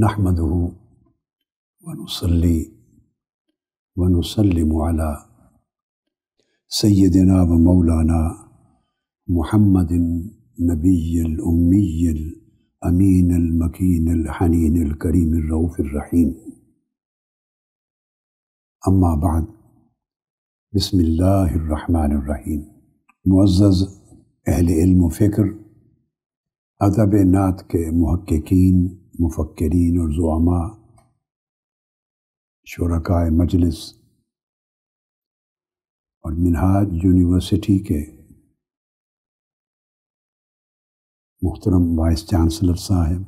नहमदहू वनसली वनसलम अला सैदना व मौलाना मुहम्मद नबील अमीन मकीन हनीन करीम रऊफ़रहीम अम्मा बाद बसमीम मुआज़ अहल इल्म फ़िक्र अदब नात के महक्कीन मुफ़क्रीन और जुआमा शुरा मजलिस और मिनहाज यूनिवर्सिटी के मुहतरम वाइस चांसलर साहब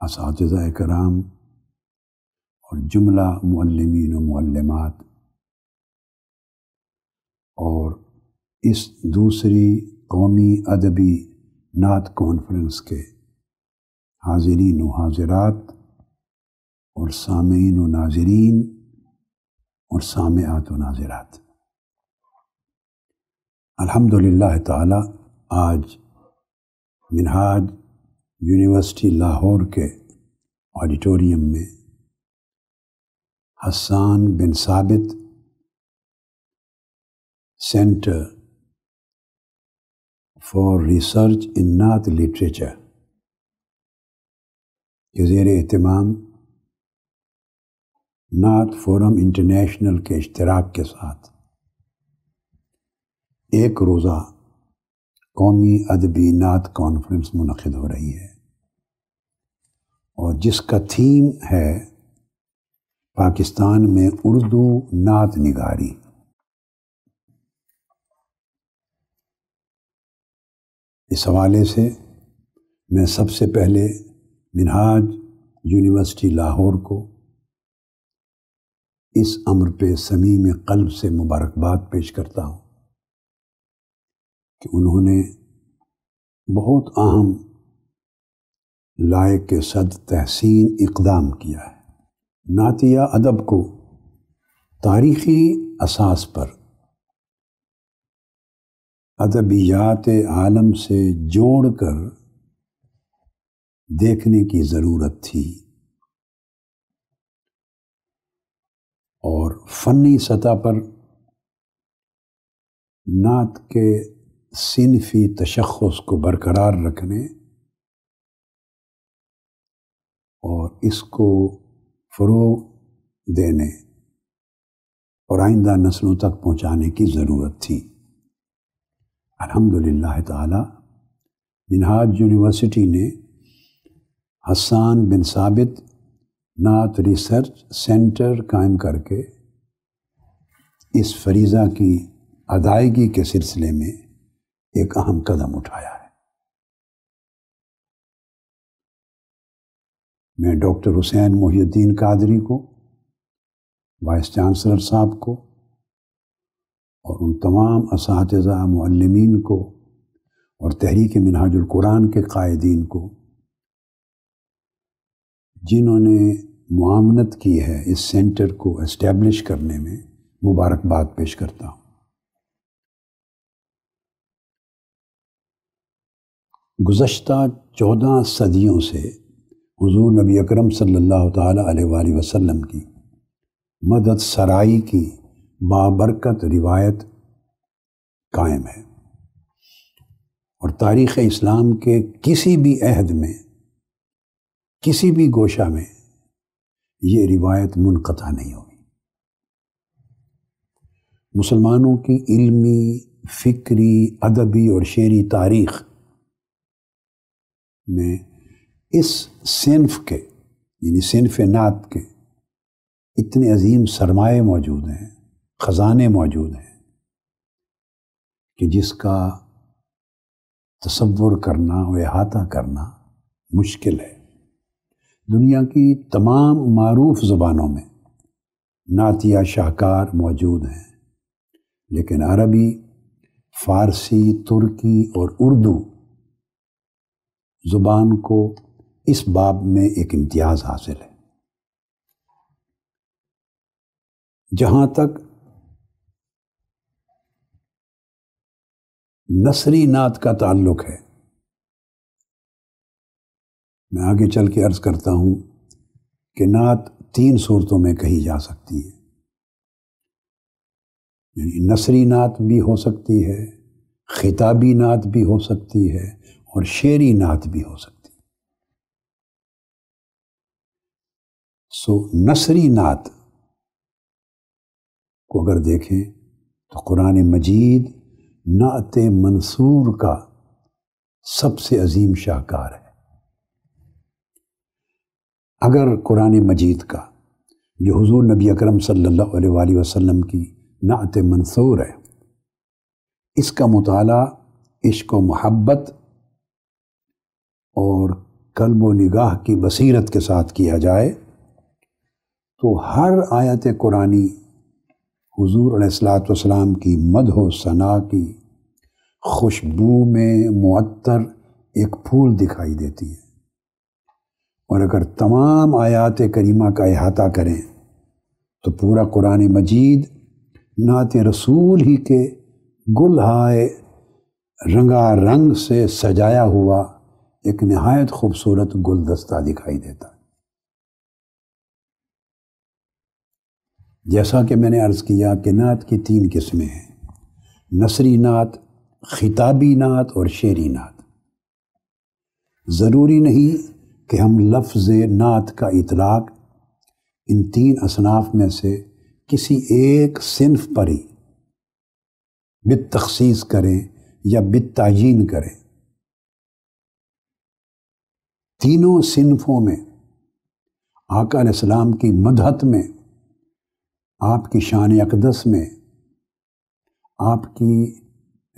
इस कराम और जुमला मुअल्लिमीन व मुअल्लिमात और इस दूसरी कौमी अदबी नात कॉन्फ्रेंस के हाजरीन व हाजरात, और सामीन व नाजरीन, और सामयात व नाजरात। अल्हम्दुलिल्लाह ताला, आज मिनहाज यूनिवर्सिटी लाहौर के ऑडिटोरियम में हसान बिन साबित सेंटर फॉर रिसर्च इन नात लिटरेचर के जेर अहतमाम नात फोरम इंटरनेशनल के इश्तराक के साथ। एक रोज़ा कौमी अदबी नात कॉन्फ्रेंस मुनद हो रही है। और जिसका थीम है पाकिस्तान में उर्दू नात निगारी। इस हवाले से मैं सबसे पहले मिनहाज यूनिवर्सिटी लाहौर को इस अम्र पे समी में कल्ब से मुबारकबाद पेश करता हूँ कि उन्होंने बहुत अहम लायक के सद तहसीन इकदाम किया है। नातिया अदब को तारीख़ी असास पर अदबियात आलम से जोड़कर देखने की ज़रूरत थी। और फ़नी सतह पर नात के सिनफी तशख़स को बरकरार रखने और इसको फ़रोग देने और आइंदा नस्लों तक पहुँचाने की ज़रूरत थी। अल्हम्दुलिल्लाह ताला, मिनहाज यूनिवर्सिटी ने हसान बिन साबित नात रिसर्च सेंटर कायम करके इस फरीज़ा की अदायगी के सिलसिले में एक अहम कदम उठाया है। मैं डॉक्टर हुसैन मोहिद्दीन कादरी को, वाइस चांसलर साहब को और उन तमाम इस मलमिन को और तहरीक मिनहाजुल कुरान के कायदीन को जिन्होंने मामनत की है इस सेंटर को इस्टेब्लिश करने में, मुबारकबाद पेश करता हूँ। गुज्त चौदह सदियों से हुजूर नबी अकरम सल्लल्लाहु अलैहि वसल्लम की मदद सराई की बाबरकत रिवायत कायम है। और तारीख़ इस्लाम के किसी भी अहद में किसी भी गोशा में ये रिवायत मुनक़ा नहीं होगी। मुसलमानों की इल्मी, फ़िक्री, अदबी और शेरी तारीख़ में इस सिनफ के, यानी सिनफ नात के इतने अजीम सरमाए मौजूद हैं, ख़जाने मौजूद हैं कि जिसका तस्वुर करना व अहाता करना मुश्किल है। दुनिया की तमाम मरूफ ज़बानों में नातिया शाहकार मौजूद हैं। लेकिन अरबी, फ़ारसी, तुर्की और उर्दू ज़ुबान को इस बाब में एक इम्तियाज़ हासिल है। जहाँ तक नसरी नात का ताल्लुक है मैं आगे चल के अर्ज़ करता हूँ कि नात तीन सूरतों में कही जा सकती है। यानी नसरी नात भी हो सकती है, खिताबी नात भी हो सकती है और शेरी नात भी हो सकती है। सो नसरी नात को अगर देखें तो कुरान मजीद नात मंसूर का सबसे अजीम शाहकार है। अगर कुरान मजीद का, जो हुजूर नबी अकरम सल्लल्लाहु अलैहि वसल्लम की नात मंसूर है, इसका मुताला इश्क मोहब्बत और कल्ब निगाह की बसीरत के साथ किया जाए तो हर आयत कुरानी हुजूर सलाम की मद सना की खुशबू में मुअत्तर एक फूल दिखाई देती है। और अगर तमाम आयात करीमा का अहाता करें तो पूरा कुरान मजीद नात रसूल ही के गुलहाए रंगा रंग से सजाया हुआ एक नहायत खूबसूरत गुलदस्ता दिखाई देता है। जैसा कि मैंने अर्ज़ किया कि नात की तीन किस्में हैं, नसरी नात, खिताबी नात और शेरी नात। ज़रूरी नहीं कि हम लफ्ज़ नात का इतलाक इन तीन असनाफ में से किसी एक सिनफ पर ही बित तखसीस करें या बित तयन करें। तीनों सिनफों में आकाम की मदहत में, आपकी शान अकदस में, आपकी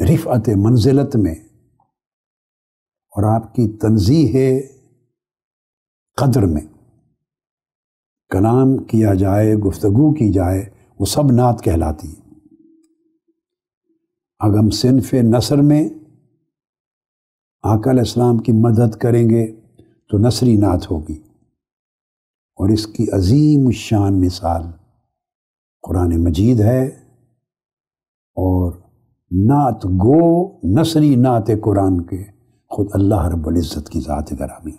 रिफ़त मंजिलत में और आपकी तनजीह कदर में। कलाम किया जाए, गुफ्तगु की जाए, वो सब नात कहलाती है। अगम सिनफ नसर में आकल इस्लाम की मदद करेंगे तो नसरी नात होगी। और इसकी अजीम शान मिसाल कुरान मजीद है। और नात गो नसरी नात कुरान के, खुद अल्लाह रब्ज़त की ज़ात गरामी।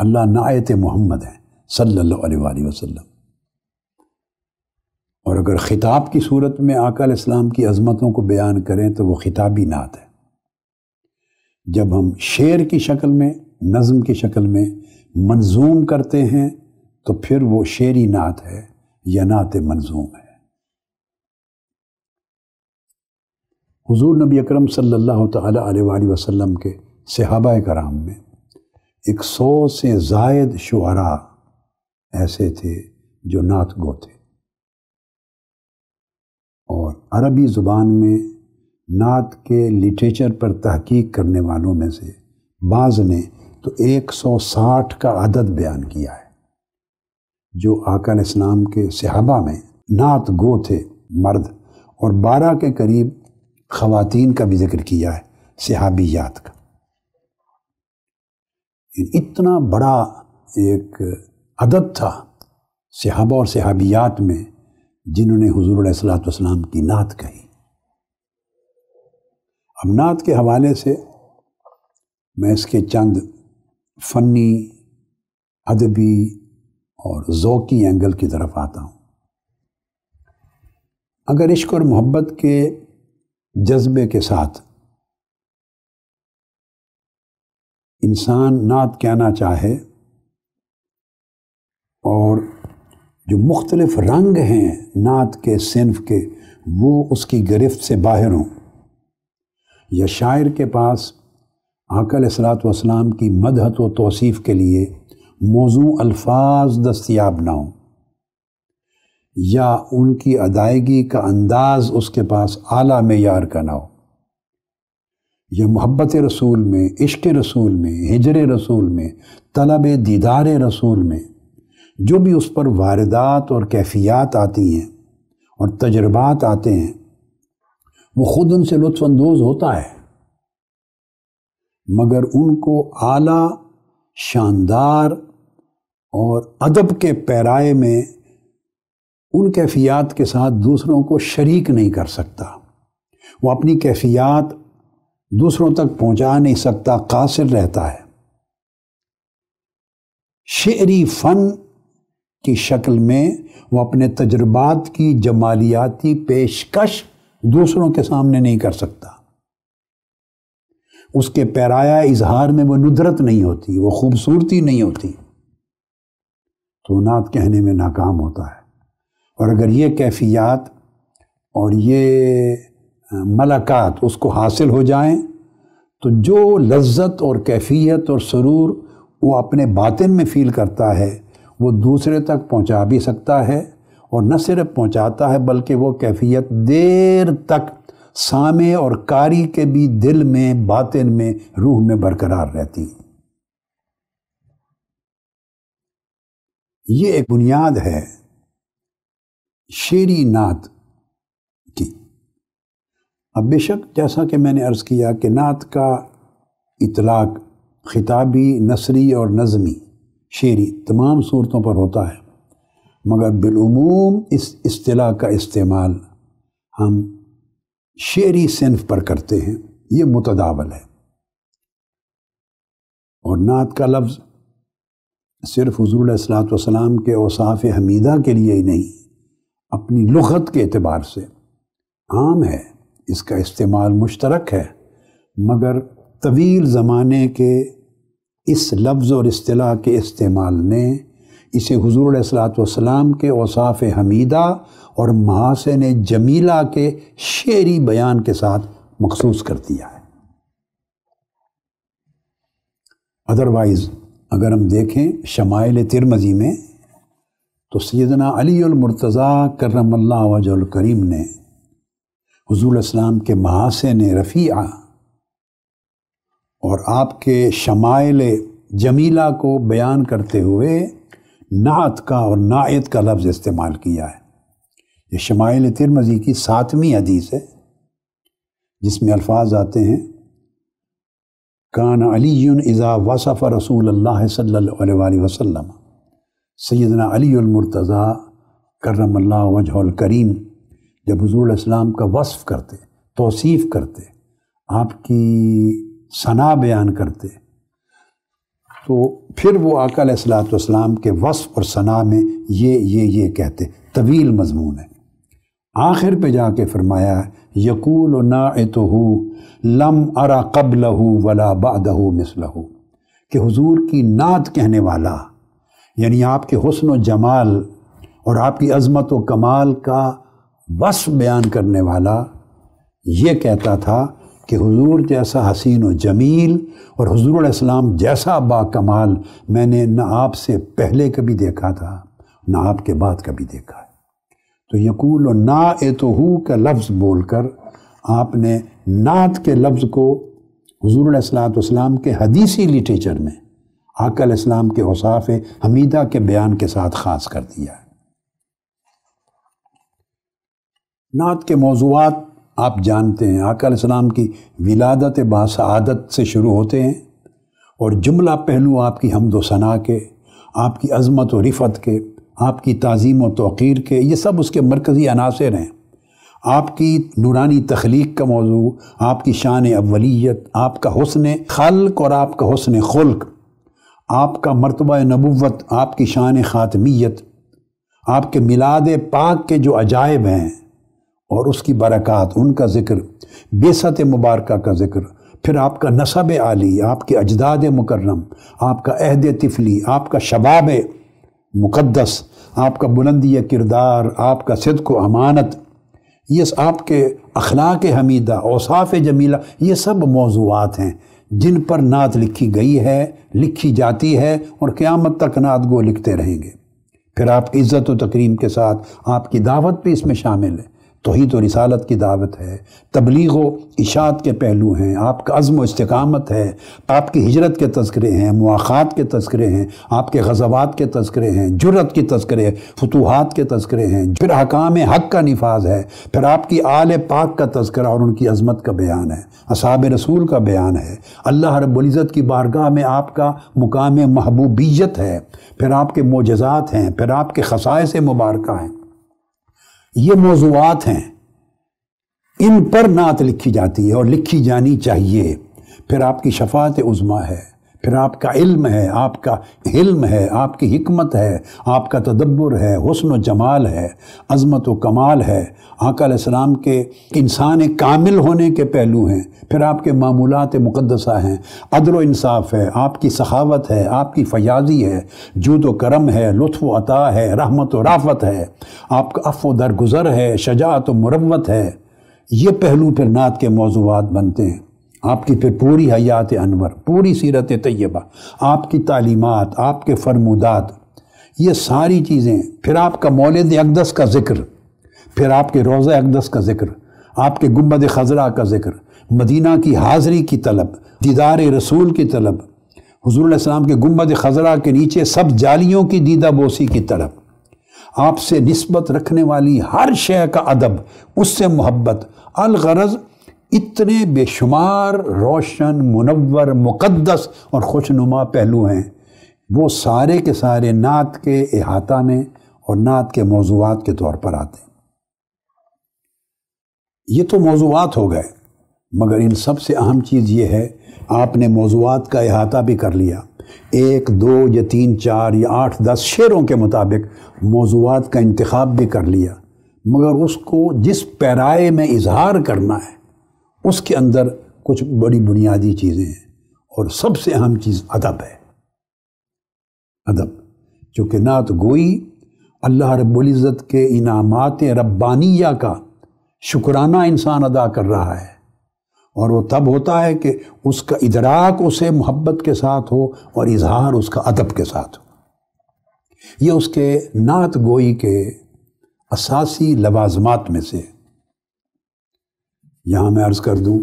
अल्लाह नायत मोहम्मद है अलैहि वसल्लम। और अगर ख़िताब की सूरत में आकल इस्लाम की अज़मतों को बयान करें तो वो ख़िताबी नात है। जब हम शेर की शक्ल में, नज़म की शक्ल में मंजूम करते हैं तो फिर वो शेरी नात है, या नात मंजूम है। हुजूर नबी अकरम सल्लल्लाहु अलैहि वसल्लम के सहाबा कराम में एक सौ से जायद शुरा ऐसे थे जो नात गो थे। और अरबी ज़ुबान में नात के लिटरेचर पर तहकीक करने वालों में से बाज़ ने तो 160 का अदद बयान किया है, जो आका इस्लाम के सहाबा में नात गो थे मर्द और बारह के करीब ख़वातीन का भी ज़िक्र किया है सिहाबियात का। इतना बड़ा एक अदब था सिहाबा और सिहाबियात में, जिन्होंने हजूर सलाम की नात कही। अब नात के हवाले से मैं इसके चंद फ़नी, अदबी और ज़ौकी एंगल की तरफ़ आता हूँ। अगर इश्क और मोहब्बत के जज्बे के साथ इंसान नात कहना चाहे और जो मुख्तलिफ़ रंग हैं नात के सिनफ के, वो उसकी गिरफ्त से बाहर हों। या शायर के पास आकल सलाम की मदहत व तोसीफ़ के लिए मौजू अल्फाज दस्तियाब ना हों। या उनकी अदायगी का अंदाज उसके पास आला मैार का ना हो। या मोहब्बत रसूल में, इश्क रसूल में, हिजर रसूल में तलब दीदार रसूल में, जो भी उस पर वारदात और कैफियात आती हैं और तजर्बात आते हैं, वो ख़ुद उनसे लुफानंदोज़ होता है। मगर उनको आला, शानदार और अदब के पैराए में उन कैफियात के साथ दूसरों को शरीक नहीं कर सकता। वो अपनी कैफियात दूसरों तक पहुँचा नहीं सकता, कासिर रहता है। शेरी फन की शक्ल में वो अपने तजुर्बात की जमालियाती पेशकश दूसरों के सामने नहीं कर सकता। उसके पैराया इजहार में वो नुदरत नहीं होती, वो खूबसूरती नहीं होती। तो नात कहने में नाकाम होता है। और अगर ये कैफियत और ये मलाकात उसको हासिल हो जाएँ तो जो लज्जत और कैफियत और सरूर वो अपने बातिन में फील करता है, वो दूसरे तक पहुँचा भी सकता है और न सिर्फ़ पहुंचाता है, बल्कि वो कैफियत देर तक सामे और कारी के भी दिल में, बातिन में, रूह में बरकरार रहती। ये एक बुनियाद है, शेरी नात। अब बेशक, जैसा कि मैंने अर्ज़ किया कि नात का इतलाक खिताबी, नसरी और नज़मी, शेरी तमाम सूरतों पर होता है। मगर बिलूम इस अतलाह का इस्तेमाल हम शेरी सिनफ पर करते हैं। ये मुतदावल है। और नात का लफ्ज़ सिर्फ़ हजूर सलाम के औसाफ हमीदा के लिए ही नहीं, अपनी लुगत के अतबार से आम है। इसका इस्तेमाल मुश्तरक है। मगर तवील ज़माने के इस लफ्ज़ और अतलाह के इस्तेमाल ने इसे हुजूर सलाम के औसाफ हमीदा और महासन जमीला के शेरी बयान के साथ मखसूस कर दिया है। अदरवाइज़ अगर हम देखें शमाइल तिरमजी में तो सैदना अलीमरतज़ा करम वजल करीम ने हजूल के महासन रफ़िया और आपके शमाइल जमीला को बयान करते हुए नात का और नायत का लफ्ज़ इस्तेमाल किया है। ये शमाइल तिरमजी की सातवीं हदीस है, जिसमें अल्फाज आते हैं, कान अली इज़ा वसफ़ रसूल अल्लाह सल्लल्लाहु वसल्लम सैदना अलीमरतज़ा करम वजह करीम। जब हजूर इस्लाम का वसफ़ करते, तोसीफ़ करते, आपकी सना बयान करते तो फिर वो आकल सलाम के वसफ़ और सना में ये ये ये कहते, तवील मजमून है। आखिर पे जाके फरमाया, यकूल ना तो लम अरा कबलहू वला बादहू मिसलहू, कि हुजूर की नात कहने वाला, यानी आपके हसन व जमाल और आपकी अजमत व कमाल का बस बयान करने वाला ये कहता था कि हुजूर जैसा हसीन व जमील और हुजूर इस्लाम जैसा बाकमाल मैंने न आपसे पहले कभी देखा था, न आपके बाद कभी देखा है। तो यकूल ना ए तो हु का लफ्ज़ बोलकर आपने नात के लफ्ज़ को हजूर सलाम के हदीसी लिटरेचर में आकल इस्लाम के औसाफ हमीदा के बयान के साथ ख़ास कर दिया है। नात के मौजूद आप जानते हैं। आकल इस्लाम की विलादत बासादत से शुरू होते हैं और जुमला पहलू आपकी हमदो सना के, आपकी अजमत व रिफत के, आपकी तज़ीम व तोक़ीर के, ये सब उसके मरकज़ी अनासर हैं। आपकी नूरानी तख्लीक का मौजू, आपकी शान अवलीत आपका हसन खल्क और आपका हसन खुल्क, आपका मरतबा नबूत आपकी शान ख़ातमीत आपके मिलाद पाक के जो अजायब हैं और उसकी बरक़ात, उनका ज़िक्र, बेसत मुबारक का ज़िक्र, फिर आपका नसब आली, आपके अजदाद मुकर्रम, आपका अहद तिफली, आपका शबाब मुक़दस आपका बुलंदी किरदार, आपका सिद्क अमानत, ये आपके अखलाक हमीदा, औसाफ जमीला, ये सब मौजूद हैं, जिन पर नात लिखी गई है, लिखी जाती है और क़्यामत तक नात गो लिखते रहेंगे। फिर आप इज़्ज़त व तकरीम के साथ आपकी दावत भी इसमें शामिल है। तोहहीद तो रिसालत की दावत है। तबलीग व इशात के पहलू हैं। आपका अज़म व इस्तकामत है। आपकी हिजरत के तस्करे हैं। मुआख़ात के तस्करे हैं। आपके गज़बात के तस्करे हैं। जुरत के तस्करे फतूहत के तस्करे हैं। फिर हकाम हक का नफाज है। फिर आपकी आल पाक का तस्करा और उनकी अजमत का बयान है। असाब रसूल का बयान है। अल्लाह रबुल्ज़त की बारगाह में आपका मुकाम महबूबियत है। फिर आपके मोजात हैं। फिर आपके खसाए से मुबारक हैं। ये मौजूद हैं। इन पर नात लिखी जाती है और लिखी जानी चाहिए। फिर आपकी शफात उज़मा है। फिर आपका इल्म है, आपका हिल्म है, आपकी हिकमत है, आपका तदब्बर है, हुसन जमाल है, अज़मत व कमाल है। आकाम के इंसान कामिल होने के पहलू हैं, फिर आपके मामूलत मुक़दसा हैं। अदल इंसाफ है, आपकी सखावत है, आपकी फयाजी है, जूद व करम है, लुत्फ़ अता है, रहमत व राफत है। आपका अफ़ व दरगुज़र है शजात व मुरवत है। ये पहलू फिर नात के मौजूद बनते हैं। आपकी फिर पूरी हयात अनवर, पूरी सीरत तय्यबा आपकी तालीमत, आपके फरमुदात, ये सारी चीज़ें, फिर आपका मौलद अकदस का ज़िक्र, फिर आपके रोज़ा अकदस का ज़िक्र, आपके गुंबद खजरा का ज़िक्र, मदीना की हाज़री की तलब, दीदार रसूल की तलब, हजूर के गुंबद खजरा के नीचे सब जालियों की दीदा बोसी की तलब। आपसे नस्बत रखने वाली हर शय का अदब, उससे मोहब्बत, अलगरज़ इतने बेशुमार, रोशन मुनवर मुक़दस और खुशनुमा पहलू हैं। वो सारे के सारे नात के अहाता में और नात के मौजूद के तौर पर आते हैं। ये तो मौजूद हो गए, मगर इन सबसे अहम चीज़ ये है, आपने मौजूद का अहाता भी कर लिया। एक, दो या तीन, चार या आठ, दस शेरों के मुताबिक मौजूद का इंतखब भी कर लिया। मगर उसको जिस पैराए में इजहार करना है उसके अंदर कुछ बड़ी बुनियादी चीज़ें हैं और सबसे अहम चीज़ अदब है। अदब, चूँकि नात गोई, अल्लाह रब्ज़त के इनामात रब्बानिया का शुक्राना इंसान अदा कर रहा है और वो तब होता है कि उसका इदराक उसे मोहब्बत के साथ हो और इजहार उसका अदब के साथ हो। ये उसके नात गोई के असासी लवाजमात में से यहाँ मैं अर्ज़ कर दूँ,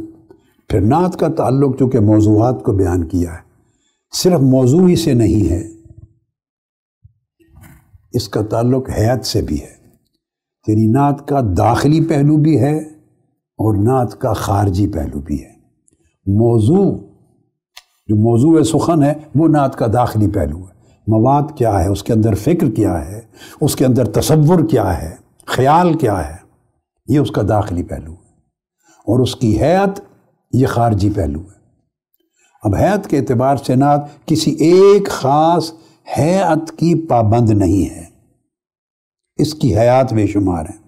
फिर नात का ताल्लुक चूँकि मौजूद को बयान किया है, सिर्फ़ मौजू ही से नहीं है, इसका ताल्लुक हयात से भी है। तेरी नात का दाखिली पहलू भी है और नात का खारजी पहलू भी है। मौजू, जो मौजू सुखन है, वो नात का दाखिली पहलू है। मवाद क्या है? उसके अंदर फ़िक्र क्या है? उसके अंदर तस्वुर क्या है? ख्याल क्या है? ये उसका दाखिली पहलू है। और उसकी हैत ये खारजी पहलू है। अब हैत के अतबार से नात किसी एक ख़ास हैत की पाबंद नहीं है। इसकी हयात बेशुमार है।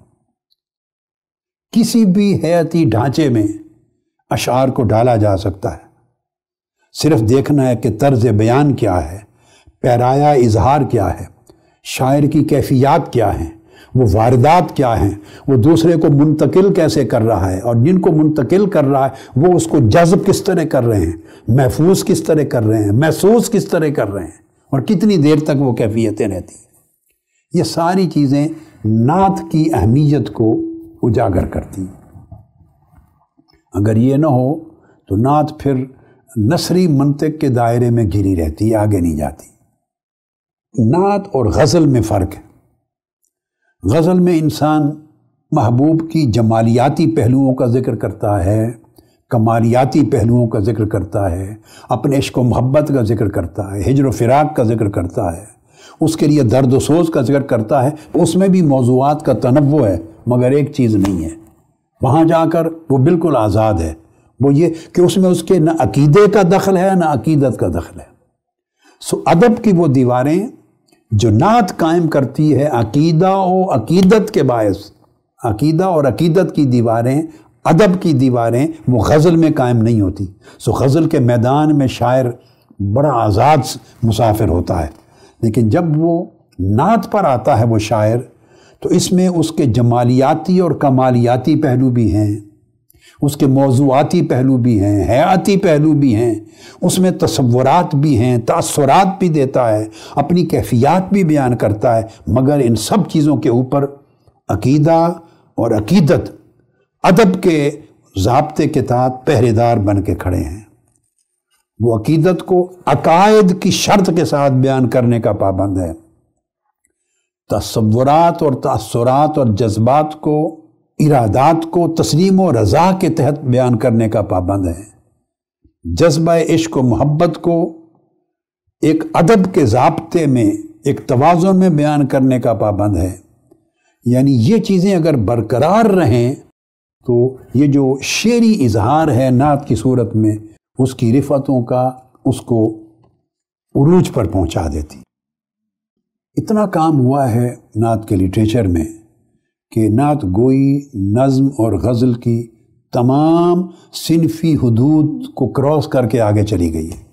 किसी भी हयाती ढांचे में अशार को डाला जा सकता है। सिर्फ़ देखना है कि तर्ज बयान क्या है, पैराया इजहार क्या है, शायर की कैफियात क्या है वो वारदात क्या हैं? वो दूसरे को मुंतकिल कैसे कर रहा है? और जिनको मुंतकिल कर रहा है, वो उसको जज्ब किस तरह कर रहे हैं? महफूज किस तरह कर रहे हैं? महसूस किस तरह कर रहे हैं? और कितनी देर तक वो कैफियतें रहती हैं? ये सारी चीज़ें नात की अहमियत को उजागर करती हैं। अगर ये ना हो तो नात फिर नसरी मंतक के दायरे में घिरी रहती है आगे नहीं जाती। नात और गज़ल में फ़र्क है। गज़ल में इंसान महबूब की जमालियाती पहलुओं का ज़िक्र करता है, कमालियाती पहलुओं का ज़िक्र करता है, अपने इश्क मोहब्बत का ज़िक्र करता है, हिजर फ़िराक का ज़िक्र करता है, उसके लिए दर्द सोज का ज़िक्र करता है, उसमें भी मौजूद का तनव है, मगर एक चीज़ नहीं है। वहाँ जाकर वो बिल्कुल आज़ाद है। वो ये कि उसमें उसके न अकीदे का दखल है, न अकीदत का दखल है। सो अदब की वो दीवारें जो नात कायम करती है अकीदा और अकीदत के बायस। अकीदा और अकीदत की दीवारें, अदब की दीवारें, वो गज़ल में कायम नहीं होती। सो गज़ल के मैदान में शायर बड़ा आज़ाद मुसाफिर होता है। लेकिन जब वो नात पर आता है वो शायर तो इसमें उसके जमालियाती और कमालियाती पहलू भी हैं। उसके मौजूआती पहलू भी हैं, हयाती पहलू भी हैं, उसमें तस्वुरात भी हैं तसरात भी देता है, अपनी कैफियत भी बयान करता है, मगर इन सब चीज़ों के ऊपर अकीदा और अकीदत, अदब के जबते के तहत पहरेदार बन के खड़े हैं। वो अकीदत को अकायद की शर्त के साथ बयान करने का पाबंद है। तस्वुरात और तसरात और जज्बात को इरादात को तस्लीम व रज़ा के तहत बयान करने का पाबंद है। जज्बा इश्क व मोहब्बत को एक अदब के जबते में, एक तोज़ुन में बयान करने का पाबंद है। यानी ये चीज़ें अगर बरकरार रहें तो ये जो शेरी इजहार है नात की सूरत में, उसकी रिफतों का, उसको उरूज पर पहुँचा देती। इतना काम हुआ है नात के लिटरेचर में। कि नात गोई नज़म और गज़ल की तमाम सिनफी हदूद को क्रॉस करके आगे चली गई है।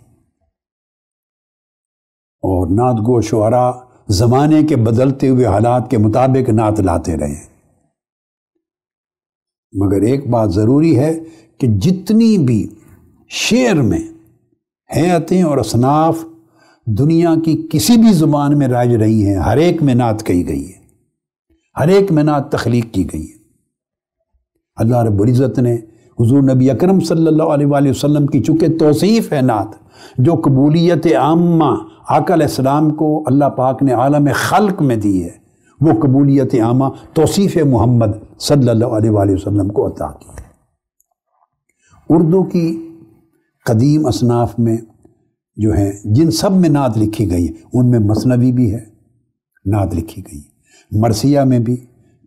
और नात गो शुरा ज़माने के बदलते हुए हालात के मुताबिक नात लाते रहे मगर एक बात ज़रूरी है कि जितनी भी शेर में हैतें और असनाफ दुनिया की किसी भी ज़ुबान में राज रही हैं, हर एक में नात कही गई है। हर एक में नात तख्लीक की गई है। अल्लाह रब्ज़त ने हजूर नबी अकरम वसल्लम की चूँकि तोसीफ़ है नात, जो कबूलियत आमा आकल इस्लाम को अल्लाह पाक ने आलम खल्क में दी है, वो कबूलियत आमा तोसीफ़ मोहम्मद अलैहि वसल्लम को अता की है। उर्दू की कदीम असनाफ में जो है, जिन सब में नात लिखी गई उनमें मसनवी भी है, नात लिखी गई मरसिया में भी,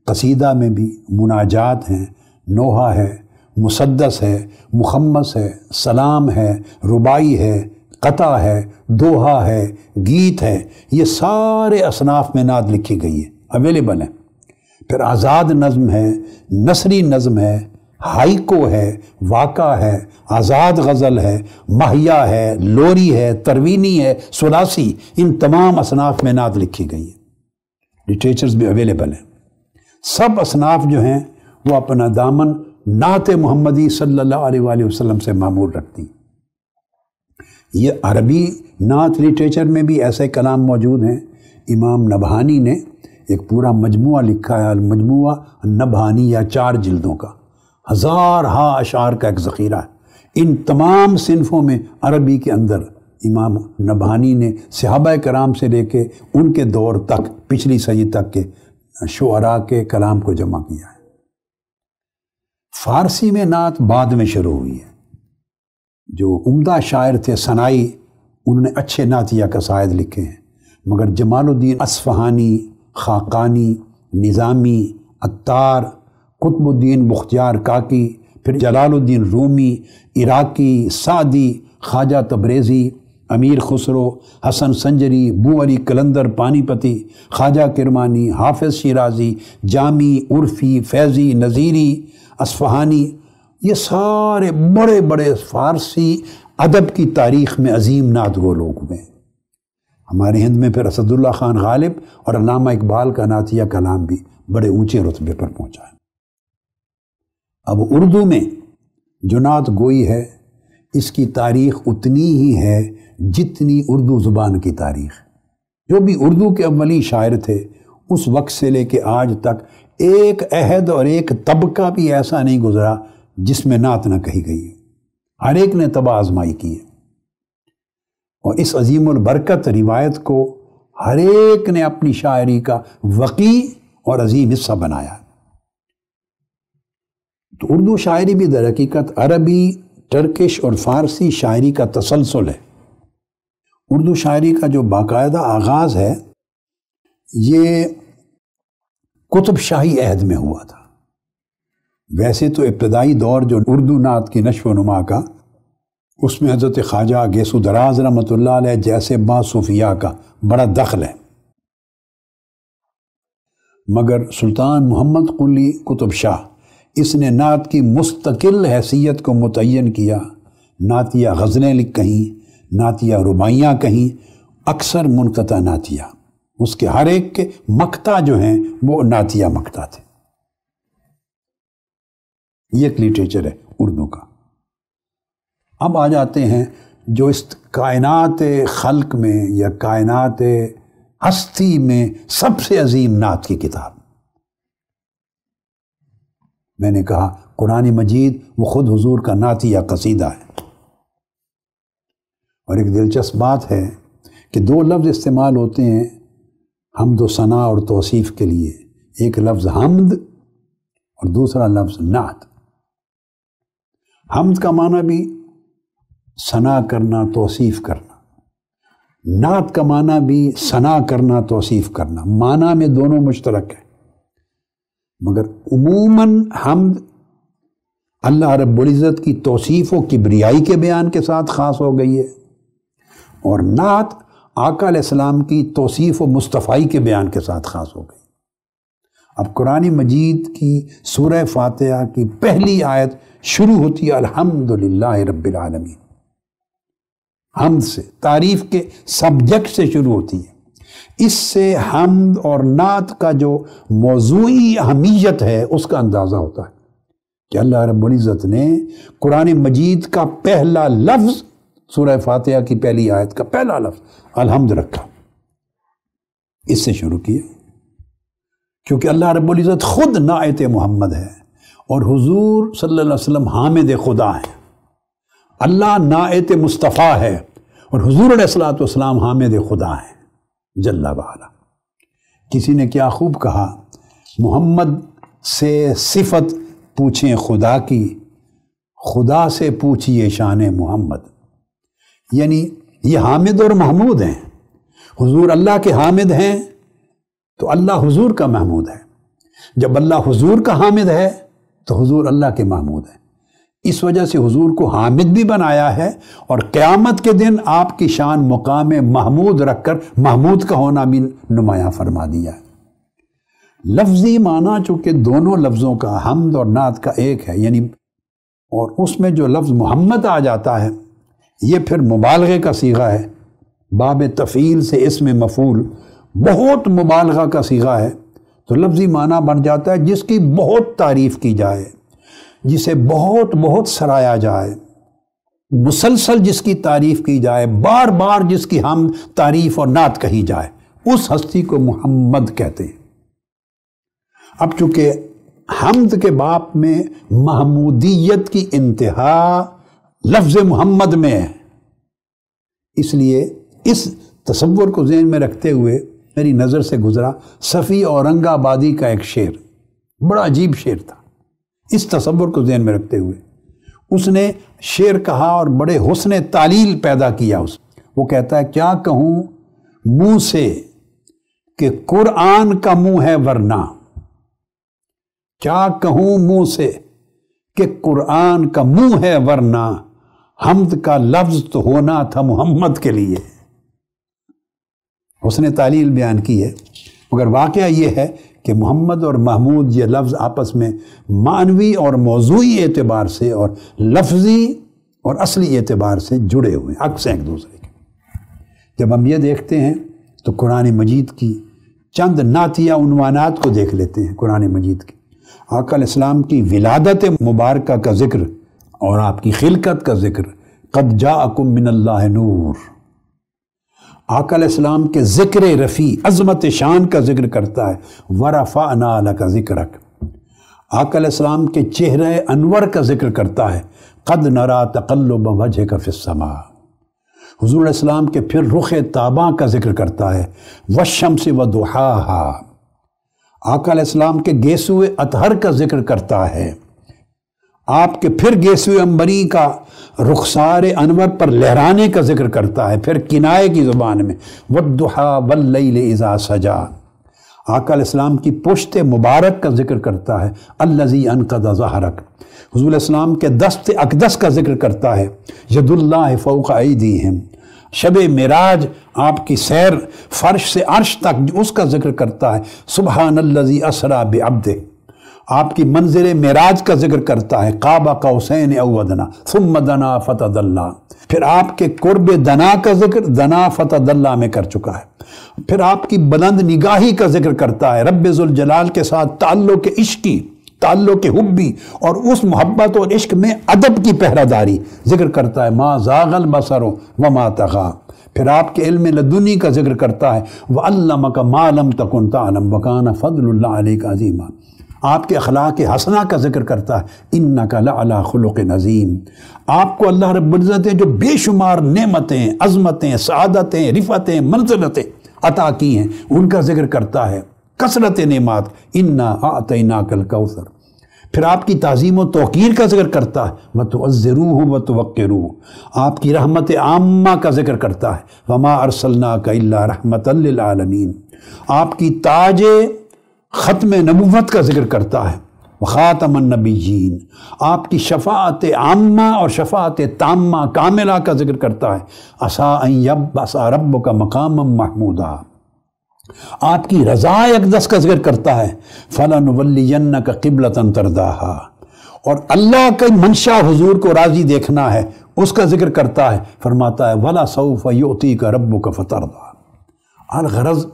कसीदा में भी मुनाजात हैं, नोहा है, मुसद्दस है, मुखम्मस है, सलाम है, रुबाई है, कता है, दोहा है, गीत है। ये सारे असनाफ में नाद लिखी गई है अवेलेबल है। फिर आज़ाद नज़म है, नसरी नज़म है, हाइको है, वाका है, आज़ाद गज़ल है, महिया है, लोरी है, तरवीनी है, सुलासी, इन तमाम असनाफ में नाद लिखी गई है। लिटरेचर्स भी अवेलेबल हैं। सब असनाफ जो हैं, वो अपना दामन नात मोहम्मदी सल्लल्लाहु अलैहि वसल्लम से मामूल रखती ये अरबी नात लिटरेचर में भी ऐसे कलाम मौजूद हैं। इमाम नबहानी ने एक पूरा मजमुआ लिखा है मजमुआ नबहानी या चार जिल्दों का। हज़ार हा अशार का एक ज़ख़ीरा है। इन तमाम सिनफ़ों में अरबी के अंदर इमाम नबानी ने सहाबा कराम से लेके उनके दौर तक, पिछली सदी तक के शुरा के कलाम को जमा किया है। फ़ारसी में नात बाद में शुरू हुई है। जो उम्दा शायर थे सनाई, उन्होंने अच्छे नातिया कसायद लिखे हैं। मगर जमालुद्दीन असफ़हानी, ख़ाकानी, निज़ामी, अत्तार, कुतुबुद्दीन मुख्तियार काकी, फिर जलालुद्दीन रूमी, इराकी, सादी, ख्वाजा तबरेज़ी अमीर खुसरो, हसन संजरी, बू अली कलंदर, पानीपति, ख्वाजा किरमानी, हाफिज़ शिराजी, जामी, उर्फ़ी, फैज़ी, नज़ीरी, असफ़हानी, ये सारे बड़े बड़े फ़ारसी अदब की तारीख़ में अजीम नातगो लोग हुए हमारे हिंद में फिर असदुल्ला ख़ान गालिब और अलामा इकबाल का नातिया कलाम भी बड़े ऊँचे रुतबे पर पहुँचा है। अब उर्दू में जो नात गोई है, इसकी तारीख उतनी ही है जितनी उर्दू ज़ुबान की तारीख जो भी उर्दू के अवली शायर थे, उस वक्त से लेके आज तक एक अहद और एक तबका भी ऐसा नहीं गुजरा जिसमें नात ना कही गई हर एक ने तबाह आजमाई की है। और इस अजीम बरकत रिवायत को हर एक ने अपनी शायरी का वकी और अजीम हिस्सा बनाया। तो उर्दू शायरी भी दर हकीकत अरबी, टर्किश और फ़ारसी शायरी का तसलसल है। उर्दू शायरी का जो बाकायदा आगाज़ है, ये कुतुब शाही अहद में हुआ था। वैसे तो इब्तदाई दौर जो उर्दू नात की नशो नुमा का, उसमें हज़रत ख्वाजा गेसु दराज रमत जैसे बासूफिया का बड़ा दखल है। मगर सुल्तान मोहम्मद कुली कुतुब शाह इसने नात की मुस्तकिल हैसियत को मुतन किया, नातिया गज़लें लिख कहीं नातिया रुबाइयाँ कहीं, अक्सर मुनकता नातिया। उसके हर एक के मकता जो हैं, वो नातिया मकता थे। ये एक लिटरेचर है, उर्दू का। अब आ जाते हैं, जो इस कायनात खल्क में या कायनात हस्ती में सबसे अजीम नात की किताब। मैंने कहा कुरान मजीद वो खुद हुजूर का नातिया कसीदा है। और एक दिलचस्प बात है कि दो लफ्ज़ इस्तेमाल होते हैं हमद सना और तोसीफ़ के लिए। एक लफ्ज़ हमद और दूसरा लफ्ज़ नात। हमद का माना भी सना करना, तोसीफ़ करना। नात का माना भी सना करना, तोसीफ़ करना। माना में दोनों मुश्तरक है। मगर उमूमन हमद अल्लाह रब्ज़त की तोसीफ़ व किबरियाई के बयान के साथ ख़ास हो गई है। और नात आकाम की तोसीफ़ व मुस्तफ़ाई के बयान के साथ ख़ास हो गई। अब कुरान मजीद की सूर फातह की पहली आयत शुरू होती है, अल्हम्दुलिल्लाह रब्बिल हमद से, तारीफ़ के सब्जेक्ट से शुरू होती है। इससे हमद और नात का जो मौजूई अहमियत है, उसका अंदाज़ा होता है कि अल्लाह रब्ज़त ने कुरान मजीद का पहला लफ्ज़ सूरह फातिहा की पहली आयत का पहला लफ्ज़ अलहमद रखा इससे शुरू किया। क्योंकि अल्लाह रब्ज़त ख़ुद नायत मोहम्मद है और हुजूर सल्लल्लाहु अलैहि वसल्लम हामिद खुदा हैं। अल्लाह नायत मुस्तफ़ा है और हुजूर सलाम हामिद खुदा हैं, जल्ला वाला किसी ने क्या खूब कहा, मोहम्मद से सिफत पूछें खुदा की, खुदा से पूछिए शान मोहम्मद। यानी ये हामिद और महमूद हैं। हुजूर अल्लाह के हामिद हैं तो अल्लाह हुजूर का महमूद है। जब अल्लाह हुजूर का हामिद है तो हुजूर अल्लाह के महमूद है। इस वजह से हुजूर को हामिद भी बनाया है और क़यामत के दिन आपकी शान मुकाम महमूद रखकर महमूद का होना भी नुमाया फरमा दिया है। लफ्ज़ी माना चूँकि दोनों लफ्ज़ों का हमद और नात का एक है, यानी और उसमें जो लफ्ज़ मोहम्मद आ जाता है ये फिर मुबालगे का सीगा है। बाब तफ़ील से इसमें मफूल बहुत मुबालगा का सीगा है। तो लफ्ज़ी माना बन जाता है जिसकी बहुत तारीफ़ की जाए, जिसे बहुत बहुत सराया जाए। मुसलसल जिसकी तारीफ़ की जाए बार बार जिसकी हम तारीफ़ और नात कही जाए, उस हस्ती को मोहम्मद कहते हैं। अब चूँकि हमद के बाप में महमूदियत की इंतहा लफ्ज़ मोहम्मद में है। इसलिए इस तस्वुर को जहन में रखते हुए मेरी नज़र से गुज़रा सफ़ी औरंगाबादी का एक शेर। बड़ा अजीब शेर था। इस तस्वुर को जहन में रखते हुए उसने शेर कहा और बड़े हुसन तालील पैदा किया उस। वो कहता है, क्या कहूँ? मुँह से कि कुरान का मुँह है वरना। क्या कहूँ मुँह से कि कुरान का मुँह है वरना? हमद का लफ्ज तो होना था मोहम्मद के लिए। उसने तालील बयान की है, मगर वाक़ यह है कि मोहम्मद और महमूद ये लफ्ज़ आपस में मानवी और मौजूई एतबार से और लफ्ज़ी और असली एतबार से जुड़े हुए हैं, अक्स एक दूसरे के। जब हम ये देखते हैं तो कुरान मजीद की चंद नातिया उनवानात को देख लेते हैं, कुरान मजीद की। आकल इस्लाम की विलादत मुबारक का ज़िक्र और आपकी खिलकत का ज़िक्र, कद जा अकुम मिनल्ला नूर आकल इस्लाम के ज़िक्र रफ़ी, अज़मत शान का ज़िक्र करता है वरफ़ा अना का ज़िक्र आकल इस्लाम के चेहरे अनवर का ज़िक्र करता है, कद नरा तकल्लुब वजह का फ़िसमा हजूर इस्लाम के फिर रुख ताबा का ज़िक्र करता है वशम से व दुहा आकल इस्लाम के गेसुए अतहर का ज़िक्र करता है आपके फिर गेसुए अंबरी का रुखसार अनवर पर लहराने का ज़िक्र करता है, फिर किनाए की ज़ुबान में वदुहा वल्लैल इज़ा सजा। आकल इस्लाम की पुश्त मुबारक का ज़िक्र करता है, अल्लजी अनकद ज़हरक। हजूल इस्लाम के दस्त अकदस का ज़िक्र करता है यदुल्ला फ़ौक दी हम शब मराज आपकी सैर फ़र्श से अर्श तक उसका ज़िक्र करता है सुबह नल्लजी असरा बेअब्द आपकी मंजिल मराज का ज़िक्र करता है, काबा का हुसैन अवदना सुम दना फ़तदल्ला। फिर आपके कुर्ब दना का ज़िक्र दना फ़तदल्ला में कर चुका है। फिर आपकी बुलंद निगाही का ज़िक्र करता है जलाल के साथ ताल्लुक इश्की, ताल्लुक हुब्बी, और उस मोहब्बत और इश्क में अदब की पहरादारी ज़िक्र करता है, माँ जागल बसरो व मा तगा। फिर आपके इल्म लदुनी का ज़िक्र करता है वह अल्लाम का मालम तकुन तालम वकाना फ़जल्ला का अजीमा। आपके अखलाक हसना का ज़िक्र करता है इन नकला खलुक नज़ीम। आपको अल्लाह रब्ज़त जो बेशुमार नेमतें, अजमतें सदतें रिफ़तें, मंजिलतें अता की हैं, उनका ज़िक्र करता है, कसरत नेमात, इन्ना आतना कल कौसर। फिर आपकी तज़ीम व तोकीर का ज़िक्र करता है व तो अज़रू हो व तो वक्रू आपकी रहमत आमा का ज़िक्र करता है, वमा अरसलना का रहमत आलमीन। आपकी ताज ख़त्म नबूवत का ज़िक्र करता है। ख़ातमनबी जीन आपकी शफात आमा और शफात तामा कामिला का ज़िक्र करता है। असा अब असा रब का मकाम महमूदा। आपकी रज़ा अकदस का ज़िक्र करता है। फ़लन वल्लियन का किबलतन तरदाहा। और अल्लाह के मंशा हुजूर को राज़ी देखना है। उसका ज़िक्र करता है। फरमाता है, वला सऊफ़ योती का रब का फ़तरदा। अलगरज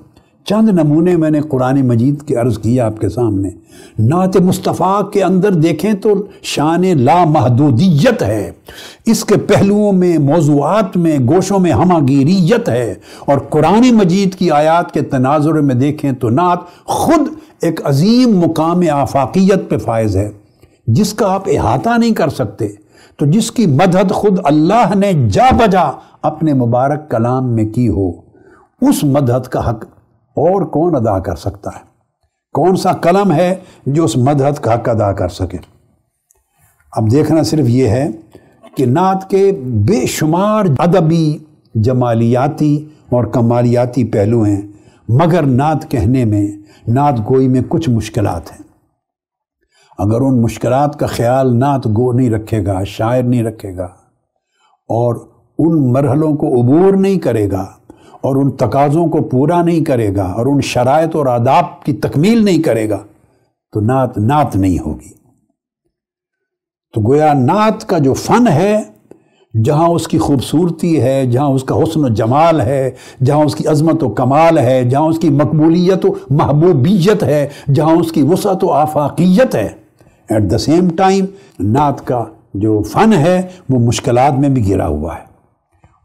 चंद नमूने मैंने कुरान मजीद के अर्ज़ किया आपके सामने। नात मुस्तफ़ा के अंदर देखें तो शान लामहदूदियत है। इसके पहलुओं में मौजूद में, गोशों में हमागिरियत है। और कुरान मजीद की आयात के तनाजुर में देखें तो नात खुद एक अजीम मुकाम आफाकियत पे फायज है, जिसका आप अहाता नहीं कर सकते। तो जिसकी मदद खुद अल्लाह ने जा बजा अपने मुबारक कलाम में की हो, उस मदद का हक और कौन अदा कर सकता है? कौन सा कलम है जो उस मदद का हक अदा कर सके? अब देखना सिर्फ़ ये है कि नात के बेशुमार अदबी, जमालियाती और कमालियाती पहलू हैं, मगर नात कहने में, नात गोई में कुछ मुश्किल हैं। अगर उन मुश्किल का ख्याल नात गो नहीं रखेगा, शायर नहीं रखेगा, और उन मरहलों को अबूर नहीं करेगा और उन तकाज़ों को पूरा नहीं करेगा और उन शराय और आदाब की तकमील नहीं करेगा तो नात नात नहीं होगी। तो गोया नात का जो फ़न है, जहाँ उसकी खूबसूरती है, जहाँ उसका हसन जमाल है, जहाँ उसकी अजमत व कमाल है, जहाँ उसकी मकबूलियत व महबूबियत है, जहाँ उसकी वसत व आफाकियत है एट द सेम टाइम नात का जो फ़न है, वो मुश्किल में भी घिरा हुआ है।